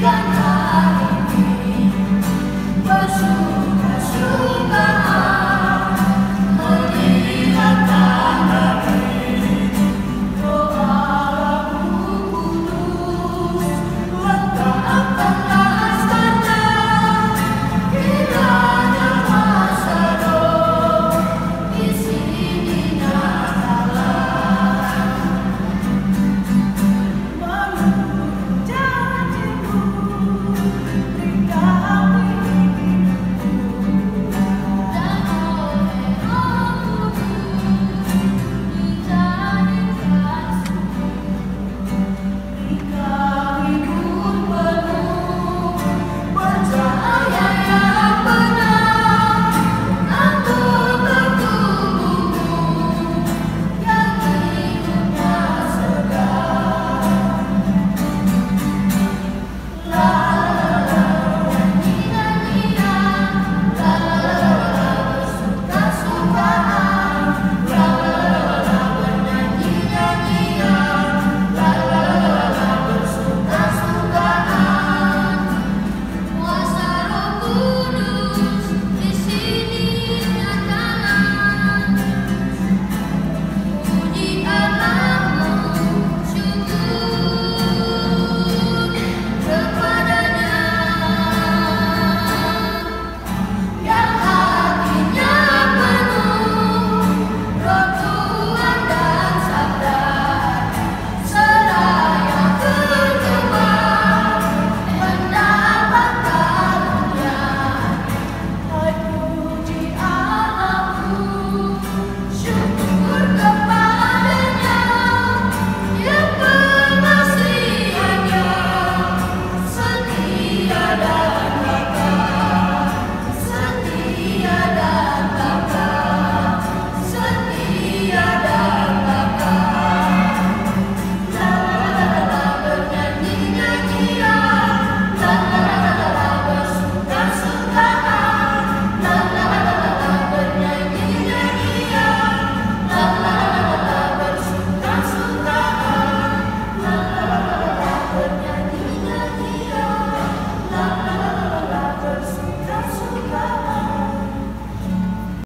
건